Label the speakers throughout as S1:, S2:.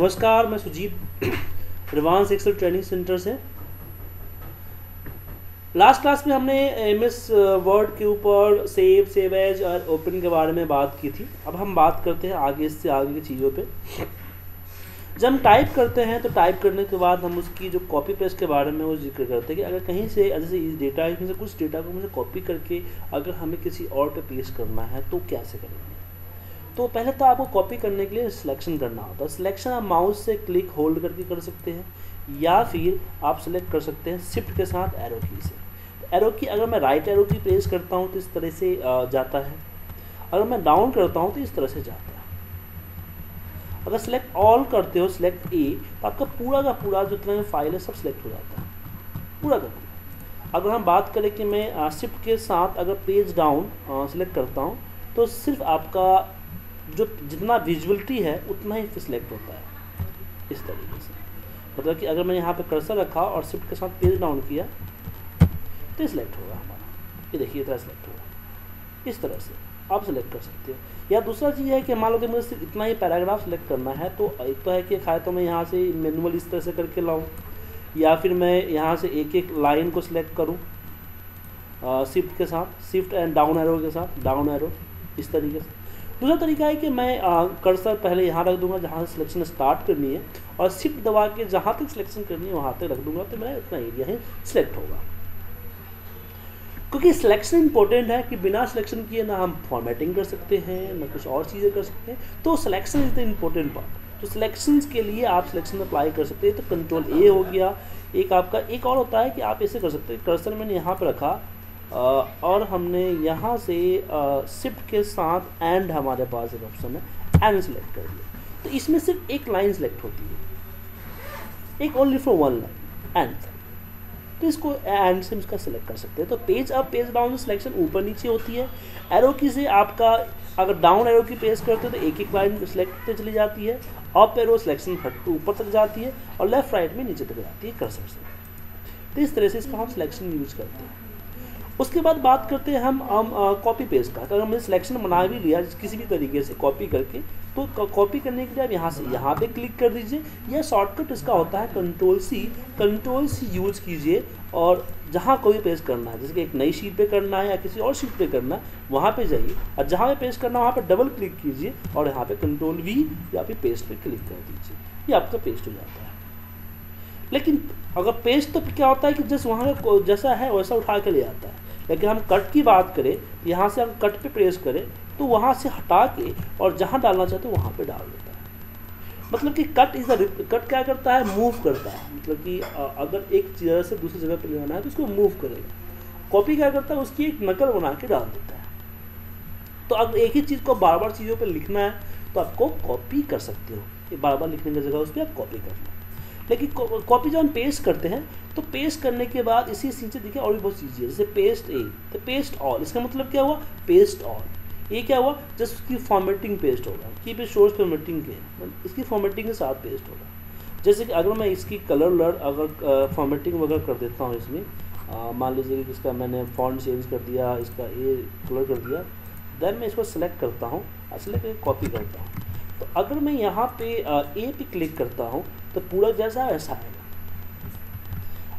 S1: नमस्कार, मैं सुजीत रिवांस एक्सेल ट्रेनिंग सेंटर से। लास्ट क्लास में हमने एम एस वर्ड के ऊपर सेव सेव, एज और ओपन के बारे में बात की थी। अब हम बात करते हैं आगे से आगे की चीज़ों पे। जब हम टाइप करते हैं तो टाइप करने के बाद हम उसकी जो कॉपी पेस्ट के बारे में वो ज़िक्र करते हैं कि अगर कहीं से जैसे इस डेटा से कुछ डेटा को मुझे कॉपी करके अगर हमें किसी और पे पेस्ट करना है तो कैसे करेंगे? तो पहले तो आपको कॉपी करने के लिए सिलेक्शन करना होता है। सिलेक्शन आप माउस से क्लिक होल्ड करके कर सकते हैं, या फिर आप सिलेक्ट कर सकते हैं शिफ्ट के साथ एरो की से। तो एरो की अगर मैं राइट एरो की प्रेस करता हूँ तो इस तरह से जाता है। अगर मैं डाउन करता हूँ तो इस तरह से जाता है। अगर सिलेक्ट ऑल करते हो सिलेक्ट ए तो आपका पूरा का पूरा जितना फ़ाइल है सब सिलेक्ट हो जाता है। पूरा का पूरा। अगर हम बात करें कि मैं शिफ्ट के साथ अगर पेज डाउन सिलेक्ट करता हूँ तो सिर्फ़ आपका जो जितना विजुअलिटी है, उतना ही सिलेक्ट होता है। इस तरीके से। मतलब कि अगर मैं यहाँ पे कर्सर रखा और शिफ्ट के साथ पेज डाउन किया तो सिलेक्ट होगा हमारा। ये देखिए तरह सिलेक्ट होगा। इस तरह से आप सिलेक्ट कर सकते हो। या दूसरा चीज़ है कि मान लो कि मुझे सिर्फ़ इतना ही पैराग्राफ सेलेक्ट करना है तो एक तो है कि खाए तो मैं यहाँ से मैनुअल इस तरह से करके लाऊँ, या फिर मैं यहाँ से एक एक लाइन को सिलेक्ट करूँ शिफ्ट के साथ शिफ्ट एंड डाउन एरो के साथ डाउन एरो इस तरीके से। दूसरा तरीका है कि मैं कर्सर पहले यहाँ रख दूँगा जहाँ से सिलेक्शन स्टार्ट करनी है और शिफ्ट दबा के जहाँ तक सिलेक्शन करनी है, वहाँ तक रख दूँगा तो मेरा इतना एरिया ही सिलेक्ट होगा। क्योंकि सिलेक्शन इंपॉर्टेंट है कि बिना सिलेक्शन किए ना हम फॉर्मेटिंग कर सकते हैं, ना कुछ और चीज़ें कर सकते हैं। तो selection is the important part तो सिलेक्शन के लिए आप सिलेक्शन अप्लाई कर सकते हैं। तो कंट्रोल ए हो गया। एक आपका, एक और होता है कि आप ऐसे कर सकते हैं। कर्सर मैंने यहाँ पर रखा। और हमने यहाँ से शिफ्ट के साथ एंड हमारे पास एक ऑप्शन है एंड सेलेक्ट कर लिया तो इसमें सिर्फ़ एक लाइन सेलेक्ट होती है। एक only for one line end तो इसको एंड से इसका सेलेक्ट कर सकते हैं। तो page up page down selection ऊपर नीचे होती है। एरो की से आपका, अगर डाउन एरो की पेज करते हो तो एक एक लाइन सेलेक्ट करते चली जाती है। अप एरो सिलेक्शन हट ऊपर तक जाती है और लेफ़्ट राइट में नीचे तक जाती है कर्सर से। तो इस तरह से इसका हम सिलेक्शन यूज़ करते हैं। उसके बाद बात करते हैं हम कॉपी पेस्ट का। अगर हमने सिलेक्शन बना भी लिया किसी भी तरीके से कॉपी करके तो कॉपी करने के लिए आप यहाँ से, यहाँ पे क्लिक कर दीजिए। या शॉर्टकट इसका होता है control C control C use कीजिए और जहाँ कोई पेस्ट करना है, जैसे कि एक नई शीट पे करना है या किसी और शीट पे करना है, वहाँ पे जाइए और जहाँ पे पेस्ट करना है, वहाँ पे डबल क्लिक कीजिए और यहाँ पे कंट्रोल वी या फिर पेस्ट पे क्लिक कर दीजिए। ये आपका पेस्ट हो जाता है। लेकिन अगर पेस्ट तो क्या होता है कि जैसे वहाँ का, जैसा है वैसा उठा के ले आता है। लेकिन हम कट की बात करें, यहाँ से हम कट पे प्रेस करें तो वहाँ से हटा के और जहाँ डालना चाहते हैं, वहाँ पे डाल देता है। मतलब कि कट इज़ अ कट क्या करता है? मूव करता है। मतलब कि अगर एक जगह से दूसरी जगह पर ले जाना है तो उसको मूव करेगा। कॉपी क्या करता है? उसकी एक नकल बना के डाल देता है। तो अगर एक ही चीज़ को बार बार चीज़ों पर लिखना है तो आपको कॉपी कर सकते हो। बार बार लिखने की जगह उस पर आप कॉपी कर लो लेकिन कॉपी जब हम पेस्ट करते हैं तो पेस्ट करने के बाद इसी नीचे देखिए और भी बहुत चीज़ें जैसे पेस्ट ए तो पेस्ट ऑल इसका मतलब क्या हुआ? पेस्ट ऑल ये क्या हुआ? जस्ट उसकी फॉर्मेटिंग पेस्ट होगा। की पे शोर्स फॉर्मेटिंग के इसकी फॉर्मेटिंग के साथ पेस्ट होगा। जैसे कि अगर मैं इसकी कलर लर अगर फॉर्मेटिंग वगैरह कर देता हूँ इसमें मान लीजिए कि इसका मैंने फॉन्ट चेंज कर दिया, इसका ये कलर कर दिया देन मैं इसको सेलेक्ट करता हूँ सेलेक्ट कॉपी करता हूँ। तो अगर मैं यहाँ पे ए पे क्लिक करता हूँ तो पूरा जैसा वैसा आएगा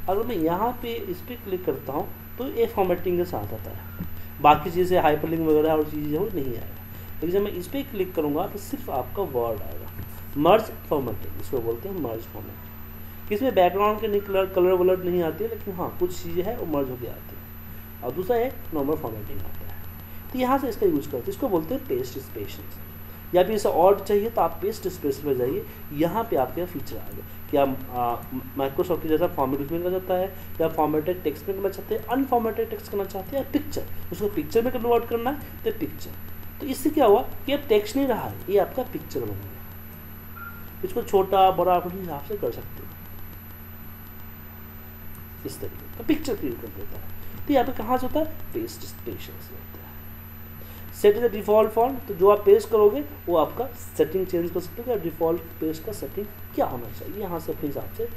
S1: अगर मैं यहाँ पे इस पर क्लिक करता हूँ तो ये फॉर्मेटिंग के साथ आता है। बाकी चीज़ें हाइपरलिंक वगैरह और चीज़ें वो नहीं आएगा। लेकिन जब मैं इस पर क्लिक करूँगा तो सिर्फ़ आपका वर्ड आएगा। मर्ज फॉर्मेटिंग इसको बोलते हैं मर्ज फॉर्मेटिंग इसमें बैकग्राउंड के नहीं कलर कलर वलर नहीं आते लेकिन हाँ कुछ चीज़ें हैं, वो मर्ज होकर आती है। और दूसरा है नॉर्मल फॉर्मेटिंग आता है। तो यहाँ से इसका यूज़ करते हैं, इसको बोलते हैं पेस्ट स्पेशल या फिर इसे और चाहिए तो आप पेस्ट स्पेस में जाइए। यहाँ पे आपके फीचर आ गए क्या माइक्रोसॉफ्ट की जैसा फॉर्मेट में करना चाहता है या फॉर्मेटेड टेक्स्ट में करना चाहते हैं अनफॉर्मेटेड टेक्स्ट करना चाहते हैं या पिक्चर उसको पिक्चर में कन्वर्ट करना है तो पिक्चर तो इससे क्या हुआ कि अब टेक्स्ट नहीं रहा ये आपका पिक्चर बन गया। इसको छोटा, बड़ा अपने हिसाब से कर सकते हो। इस तरीके का पिक्चर क्रिएट कर देता है। तो यहाँ पे कहाँ से होता है? पेस्ट स्पेशल से सेट इज़ डिफ़ॉल्ट फॉन्ट तो जो आप पेस्ट करोगे, वो आपका सेटिंग चेंज कर सकते हो डिफ़ॉल्ट पेस्ट का सेटिंग क्या होना चाहिए। यहाँ से अपने हिसाब से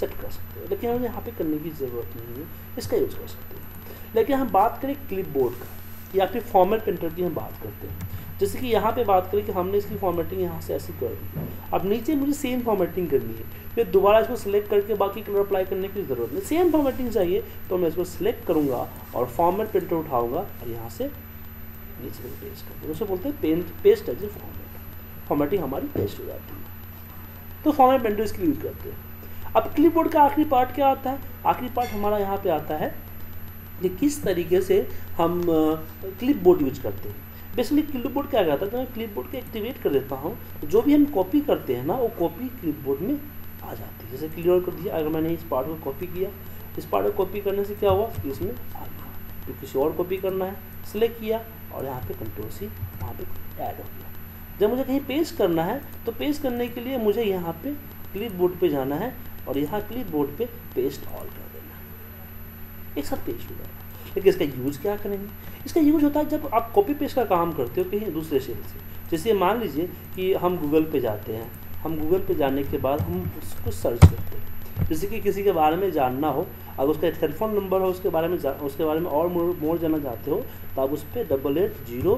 S1: सेट कर सकते हो। लेकिन हमें यहाँ पे करने की ज़रूरत नहीं है, इसका यूज़ कर सकते हैं। लेकिन हम बात करें क्लिप बोर्ड का, या फिर फॉर्मेट प्रिंटर की हम बात करते हैं। जैसे कि यहाँ पे बात करें कि हमने इसकी फॉर्मेटिंग यहाँ से ऐसी कर दी। अब नीचे मुझे सेम फॉर्मेटिंग करनी है, फिर दोबारा इसको सिलेक्ट करके बाकी कलर अप्लाई करने की ज़रूरत नहीं। सेम फॉर्मेटिंग चाहिए तो मैं इसको सिलेक्ट करूँगा और फॉर्मेट प्रिंटर उठाऊँगा और यहाँ से में पेस्ट कर दूँगा उसे बोलते हैं paint paste as a format formatting हमारी पेस्ट हो जाती है। तो फॉर्मेट प्रिंटर इसके यूज़ करते हैं। अब क्लिपबोर्ड का आखिरी पार्ट क्या आता है? आखिरी पार्ट हमारा यहाँ पे आता है कि किस तरीके से हम क्लिप बोर्ड यूज़ करते हैं। बेसिकली क्लिप बोर्ड क्या करता है? तो मैं क्लिप बोर्ड को एक्टिवेट कर देता हूँ। तो जो भी हम कॉपी करते हैं ना, वो कॉपी क्लिप बोर्ड में आ जाती है। जैसे क्लियर कर दिया, अगर मैंने इस पार्ट को कॉपी किया, इस पार्ट को कॉपी करने से क्या हुआ? इसमें आ गया। तो किसी और कॉपी करना है। सिलेक्ट किया। और यहाँ पे कंट्रोल सी वहाँ पे ऐड हो गया। जब मुझे कहीं पेस्ट करना है तो पेस्ट करने के लिए मुझे यहाँ पे क्लिप बोर्ड पर जाना है और यहाँ क्लिप बोर्ड पर पेस्ट ऑल कर देना है। एक साथ पेस्ट हो जाएगा। लेकिन इसका यूज़ क्या करेंगे? इसका यूज़ होता है जब आप कॉपी पेस्ट का काम करते हो कहीं दूसरे शेयर से। जैसे मान लीजिए कि हम गूगल पे जाते हैं। हम गूगल पे जाने के बाद हम उसको सर्च करते हैं। जैसे कि किसी के बारे में जानना हो, अगर उसका एक टेलीफोन नंबर हो, उसके बारे में उसके बारे में और मोर जानना चाहते हो तो आप उस पर double eight zero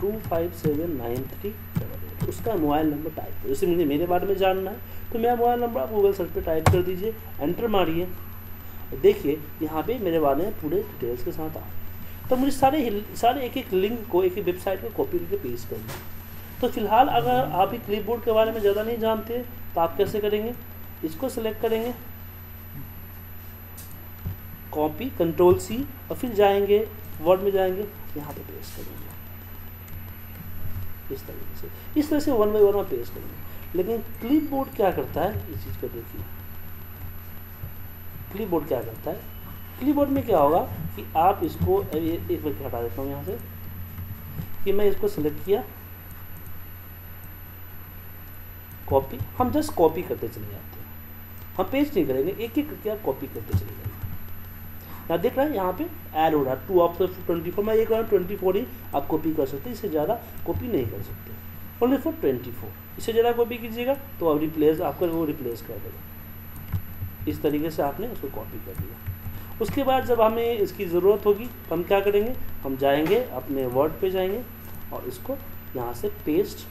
S1: two five seven nine three उसका मोबाइल नंबर टाइप करो। जैसे मुझे मेरे बारे में जानना है तो मेरा मोबाइल नंबर आप गूगल सर्च पे टाइप कर दीजिए एंटर मारिए। देखिए, यहाँ पे मेरे बारे में पूरे डिटेल्स के साथ आ तो मुझे सारे सारे एक एक लिंक को एक एक वेबसाइट को कॉपी करके पेस्ट करना तो फ़िलहाल अगर आप ही क्लिपबोर्ड के बारे में ज़्यादा नहीं जानते तो आप कैसे करेंगे? इसको सिलेक्ट करेंगे। कॉपी कंट्रोल सी और फिर जाएँगे वर्ड में जाएँगे, यहाँ पे पेस्ट करेंगे। इस तरीके से। इस तरह से वन बाई वन में पेस्ट करेंगे। लेकिन क्लिपबोर्ड क्या करता है? इस चीज़ को देखिए। क्लिपबोर्ड क्या करता है? क्लिपबोर्ड में क्या होगा कि आप इसको एक बार हटा देता हूँ यहाँ से। कि मैं इसको सिलेक्ट किया। कॉपी हम जस्ट कॉपी करते चले जाते हम पेस्ट नहीं करेंगे, एक एक करके आप कॉपी करते चले जाएँगे। यहाँ देख रहे हैं, यहाँ पे ऐड हो रहा है। टू ऑफ़ ट्वेंटी फोर मैं एक बार ट्वेंटी फोर ही आप कॉपी कर सकते हैं, इससे ज़्यादा कॉपी नहीं कर सकते। ओनली फॉर ट्वेंटी फोर इससे ज़्यादा कॉपी कीजिएगा तो आप रिप्लेस आपका वो रिप्लेस कर देगा। इस तरीके से आपने उसको कॉपी कर दिया। उसके बाद जब हमें इसकी ज़रूरत होगी तो हम क्या करेंगे? हम जाएँगे, अपने वर्ड पे जाएँगे और इसको यहाँ से पेस्ट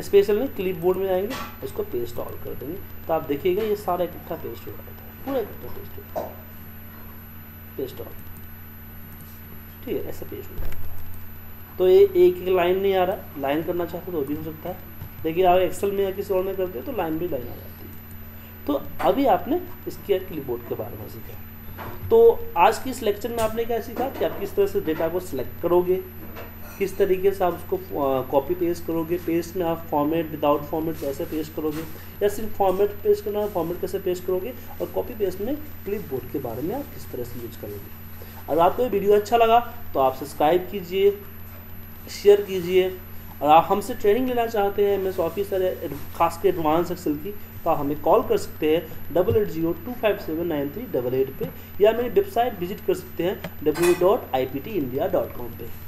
S1: स्पेशल नहीं क्लिप बोर्ड में जाएँगे, इसको पेस्ट ऑल कर देंगे। तो आप देखिएगा, ये सारा इकट्ठा पेस्ट हो रहा है। पूरा इकट्ठा पेस्ट हो पेस्ट ऑल ठीक है, ऐसा पेस्ट हो जाएगा तो ये एक एक लाइन नहीं आ रहा। लाइन करना चाहते तो भी हो सकता है। लेकिन आप एक्सेल में या किसी और में करते हो तो लाइन भी लाइन आ जाती है। तो अभी आपने इसके क्लिप बोर्ड के बारे में सीखा। तो आज की इस लेक्चर में आपने क्या सीखा कि आप किस तरह से डेटा को सिलेक्ट करोगे? किस तरीके से आप उसको कॉपी पेस्ट करोगे पेस्ट में आप फॉर्मेट विदाउट फॉर्मेट कैसे पेस्ट करोगे? या सिर्फ़ फॉर्मेट पेस्ट करना फॉर्मेट कैसे पेस्ट करोगे? और कॉपी पेस्ट में क्लिप बोर्ड के बारे में आप किस तरह से यूज़ करोगे? अगर आपको ये वीडियो अच्छा लगा तो आप सब्सक्राइब कीजिए शेयर कीजिए। और आप हमसे ट्रेनिंग लेना चाहते हैं एम एस ऑफिसर खास के एडवांस एक्सेल की तो आप हमें कॉल कर सकते हैं double eight zero two five seven nine three double eight पर या मेरी वेबसाइट विज़िट कर सकते हैं W dot I P T India dot com पर